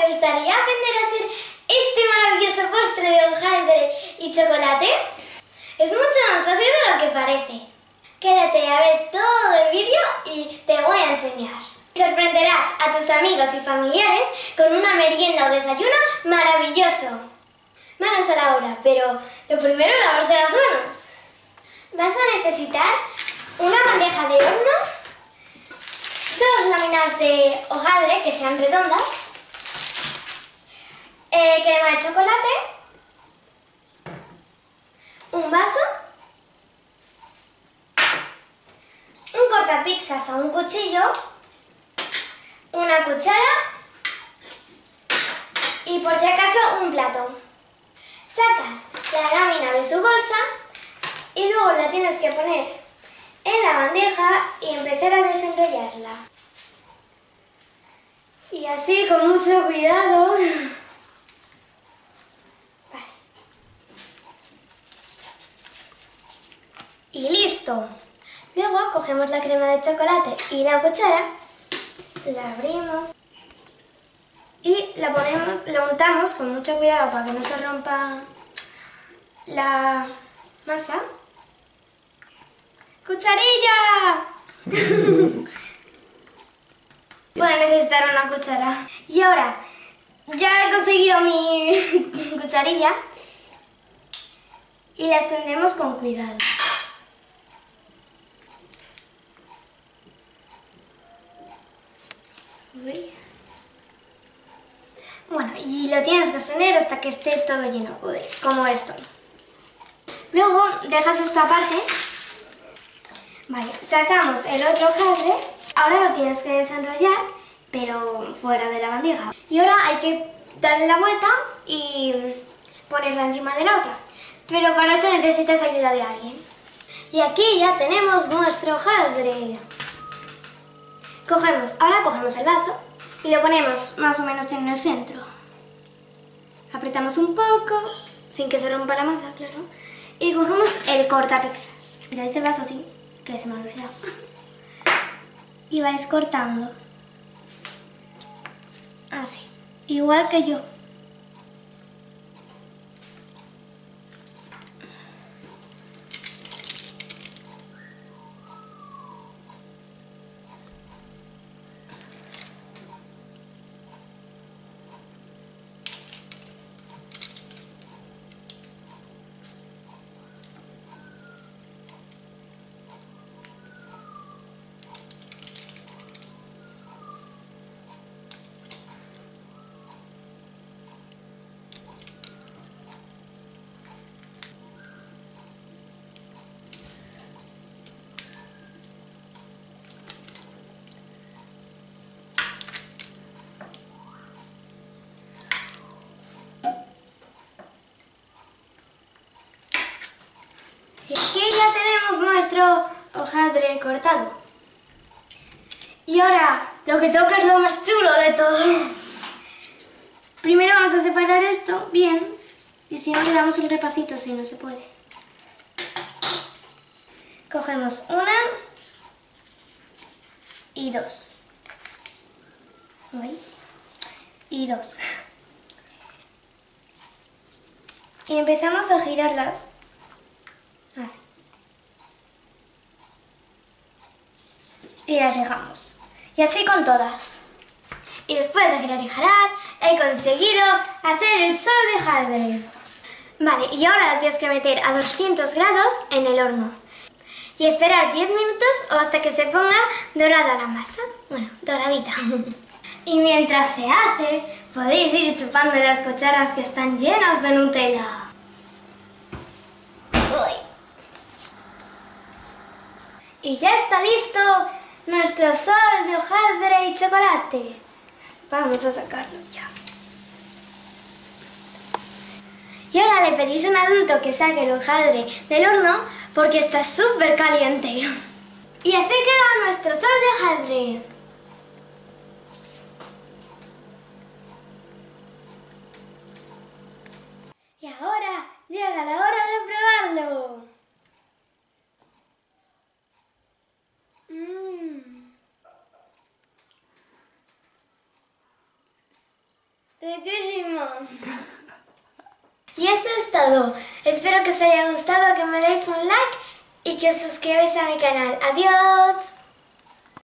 ¿te gustaría aprender a hacer este maravilloso postre de hojaldre y chocolate? Es mucho más fácil de lo que parece. Quédate a ver todo el vídeo y te voy a enseñar. Sorprenderás a tus amigos y familiares con una merienda o desayuno maravilloso. Manos a la obra, pero lo primero lavarse las manos. Vas a necesitar una bandeja de horno, dos láminas de hojaldre que sean redondas, eh, crema de chocolate, un vaso, un cortapizzas o un cuchillo, una cuchara y por si acaso un plato. Sacas la lámina de su bolsa y luego la tienes que poner en la bandeja y empezar a desenrollarla. Y así con mucho cuidado. Vale. Y Luego cogemos la crema de chocolate y la cuchara, la abrimos y la ponemos, la untamos con mucho cuidado para que no se rompa la masa. ¡Cucharilla! Voy a necesitar una cuchara. Y ahora, ya he conseguido mi cucharilla y la extendemos con cuidado. Uy. Bueno, y lo tienes que extender hasta que esté todo lleno, como esto. Luego dejas esto aparte. Sacamos el otro jardín. Ahora lo tienes que desenrollar, pero fuera de la bandeja. Y ahora hay que darle la vuelta y ponerla encima de la otra. Pero para eso necesitas ayuda de alguien. Y aquí ya tenemos nuestro jardín. Cogemos, ahora cogemos el vaso y lo ponemos más o menos en el centro. Apretamos un poco, sin que se rompa la masa, claro. Y cogemos el cortapizzas. Y dais el vaso así, que se me ha olvidado. Y vais cortando. Así. Igual que yo. Hojaldre cortado. Y ahora, lo que toca es lo más chulo de todo. Primero vamos a separar esto bien. Y si no, le damos un repasito si no se puede. Cogemos una y dos. ¿Veis? Y dos. Y empezamos a girarlas Así. Y las dejamos. Y así con todas. Y después de girar y jalar, he conseguido hacer el sol de jardín. Vale, y ahora tienes que meter a 200 grados en el horno. Y esperar 10 minutos o hasta que se ponga dorada la masa. Bueno, doradita. y mientras se hace, podéis ir chupando las cucharas que están llenas de Nutella. Y ya está listo nuestro sol de hojaldre y chocolate. Vamos a sacarlo ya. Y ahora le pedís a un adulto que saque el hojaldre del horno porque está súper caliente. Y así queda nuestro sol de hojaldre. Y ahora llega la hora Y eso es todo. Espero que os haya gustado, que me deis un like y que os suscribáis a mi canal. Adiós.